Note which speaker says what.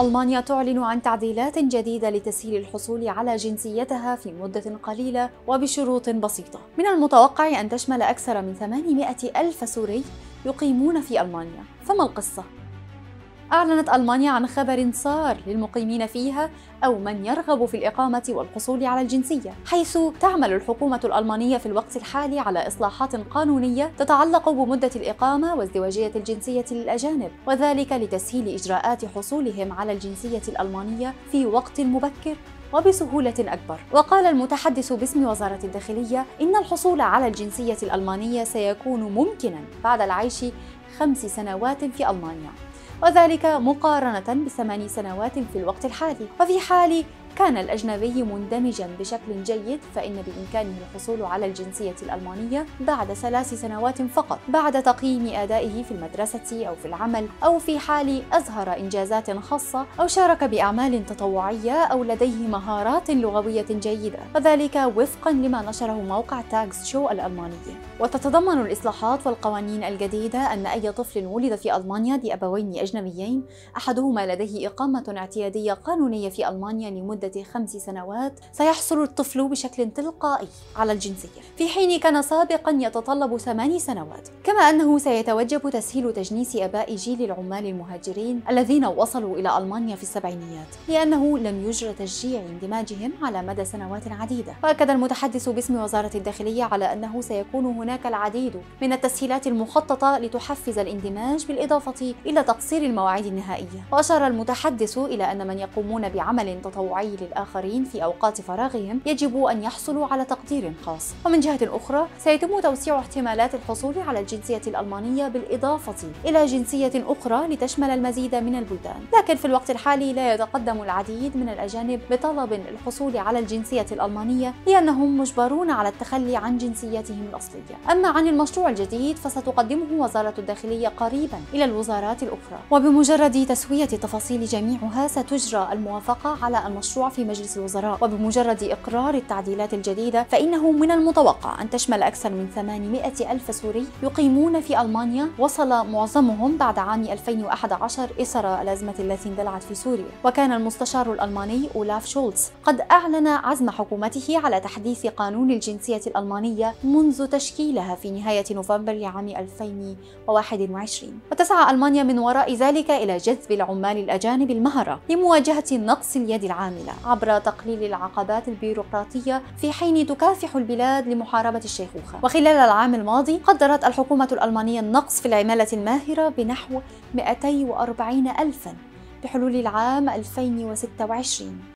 Speaker 1: ألمانيا تعلن عن تعديلات جديدة لتسهيل الحصول على جنسيتها في مدة قليلة وبشروط بسيطة من المتوقع أن تشمل أكثر من 800 ألف سوري يقيمون في ألمانيا فما القصة؟ أعلنت ألمانيا عن خبر صار للمقيمين فيها أو من يرغب في الإقامة والحصول على الجنسية حيث تعمل الحكومة الألمانية في الوقت الحالي على إصلاحات قانونية تتعلق بمدة الإقامة وازدواجية الجنسية للأجانب وذلك لتسهيل إجراءات حصولهم على الجنسية الألمانية في وقت مبكر وبسهولة أكبر. وقال المتحدث باسم وزارة الداخلية إن الحصول على الجنسية الألمانية سيكون ممكنا بعد العيش خمس سنوات في ألمانيا. وذلك مقارنة بثمان سنوات في الوقت الحالي. وفي حال كان الأجنبي مندمجا بشكل جيد فإن بإمكانه الحصول على الجنسية الألمانية بعد ثلاث سنوات فقط. بعد تقييم أدائه في المدرسة أو في العمل أو في حال أظهر إنجازات خاصة أو شارك بأعمال تطوعية أو لديه مهارات لغوية جيدة. وذلك وفقا لما نشره موقع تاغز شو الألماني. وتتضمن الإصلاحات والقوانين الجديدة أن أي طفل ولد في ألمانيا بأبوين أجنبيين أحدهما لديه إقامة اعتيادية قانونية في ألمانيا لمدة خمس سنوات سيحصل الطفل بشكل تلقائي على الجنسية في حين كان سابقا يتطلب ثماني سنوات. كما أنه سيتوجب تسهيل تجنيس أباء جيل العمال المهاجرين الذين وصلوا إلى ألمانيا في السبعينيات لأنه لم يجرى تشجيع اندماجهم على مدى سنوات عديدة. وأكد المتحدث باسم وزارة الداخلية على أنه سيكون هناك العديد من التسهيلات المخططة لتحفز الاندماج بالإضافة إلى تقصير المواعيد النهائية. وأشار المتحدث إلى أن من يقومون بعمل تطوعي للآخرين في أوقات فراغهم يجب أن يحصلوا على تقدير خاص. ومن جهة أخرى سيتم توسيع احتمالات الحصول على الجنسية الألمانية بالإضافة إلى جنسية أخرى لتشمل المزيد من البلدان. لكن في الوقت الحالي لا يتقدم العديد من الأجانب بطلب الحصول على الجنسية الألمانية لأنهم مجبرون على التخلي عن جنسيتهم الأصلية. أما عن المشروع الجديد فستقدمه وزارة الداخلية قريبا إلى الوزارات الأخرى. وبمجرد تسوية التفاصيل جميعها ستجرى الموافقة على المشروع في مجلس الوزراء. وبمجرد إقرار التعديلات الجديدة فإنه من المتوقع أن تشمل أكثر من 800 ألف سوري يقيمون في ألمانيا. وصل معظمهم بعد عام 2011 إثر الأزمة التي اندلعت في سوريا. وكان المستشار الألماني أولاف شولتز قد أعلن عزم حكومته على تحديث قانون الجنسية الألمانية منذ تشكيلها في نهاية نوفمبر عام 2021 وتسعى ألمانيا من وراء ذلك إلى جذب العمال الأجانب المهرة لمواجهة نقص اليد العاملة. عبر تقليل العقبات البيروقراطية في حين تكافح البلاد لمحاربة الشيخوخة وخلال العام الماضي قدرت الحكومة الألمانية النقص في العمالة الماهرة بنحو 240 ألفا بحلول العام 2026